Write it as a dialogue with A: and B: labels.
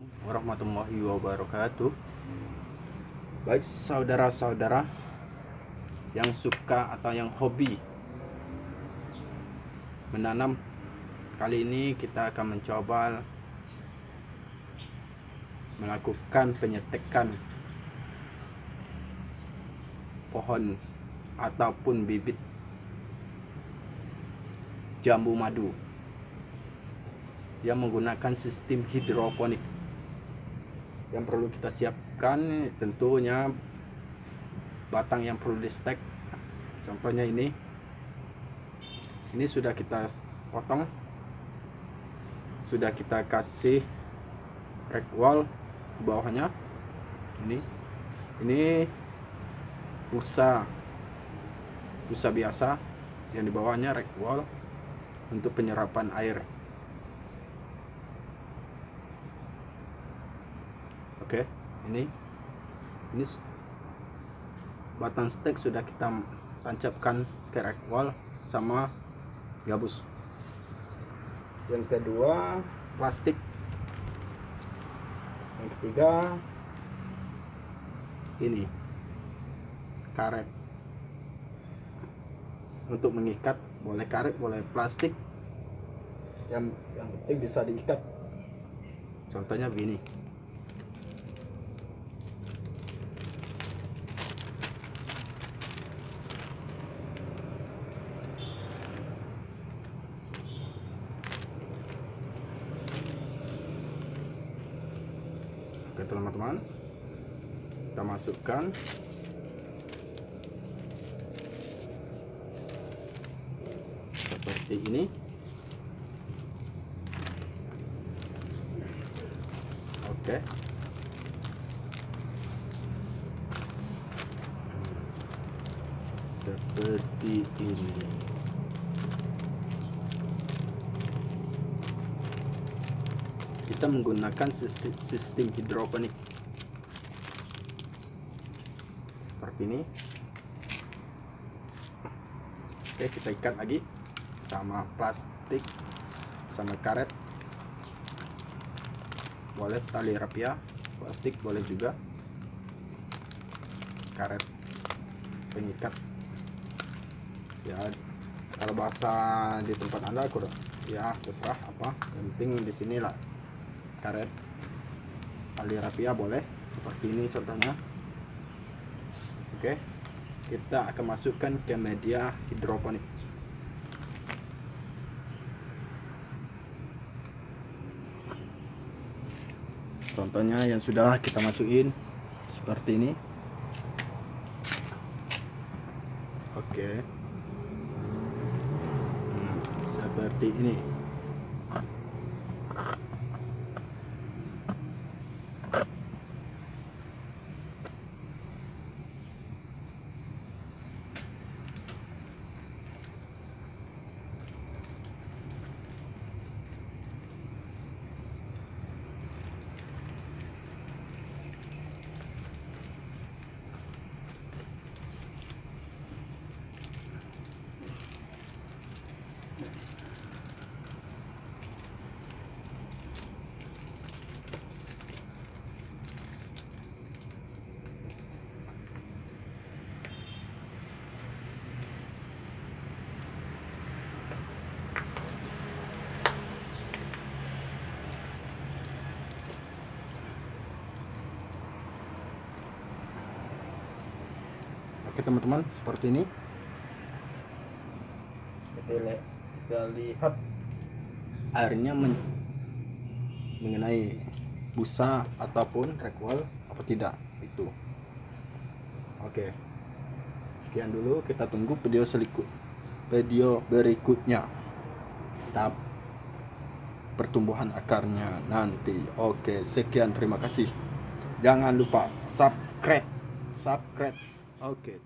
A: Assalamualaikum warahmatullahi wabarakatuh. Baik saudara-saudara Yang suka atau yang hobi Menanam Kali ini kita akan mencoba Melakukan penyetekan Pohon Ataupun bibit Jambu madu yang menggunakan sistem hidroponik yang perlu kita siapkan tentunya batang yang perlu di stack contohnya ini. Ini sudah kita potong. Sudah kita kasih di bawahnya. Ini. Ini busa busa biasa. Yang di bawahnya rack wall untuk penyerapan air oke. Ini. Ini batang stek sudah kita tancapkan ke rack wall sama gabus. Yang kedua plastik. yang ketiga ini. Karet. Untuk mengikat boleh karet boleh plastik. yang yang penting bisa diikat. Contohnya begini Oke teman-teman. Kita masukkan. Seperti ini. Oke. Seperti ini kita menggunakan sistem, sistem hidroponik. Seperti ini. Oke kita ikat lagi sama plastik sama karet. Boleh tali rapia plastik boleh juga. Karet pengikat. Ya kalau bahasa di tempat anda kurang ya terserah apa. Yang penting di sinilah karet. Tali rapia boleh seperti ini contohnya. Oke kita akan masukkan ke media hidroponik. Contohnya yang sudah kita masukin seperti ini. Oke. Hmm, seperti ini Oke teman-teman seperti ini. Kita, li- kita lihat. Airnya men mengenai busa ataupun reckwall apa tidak itu. Oke sekian dulu. Kita tunggu video selikut video berikutnya. Tahap pertumbuhan akarnya nanti. Oke sekian. Terima kasih. Jangan lupa subscribe subscribe Okay.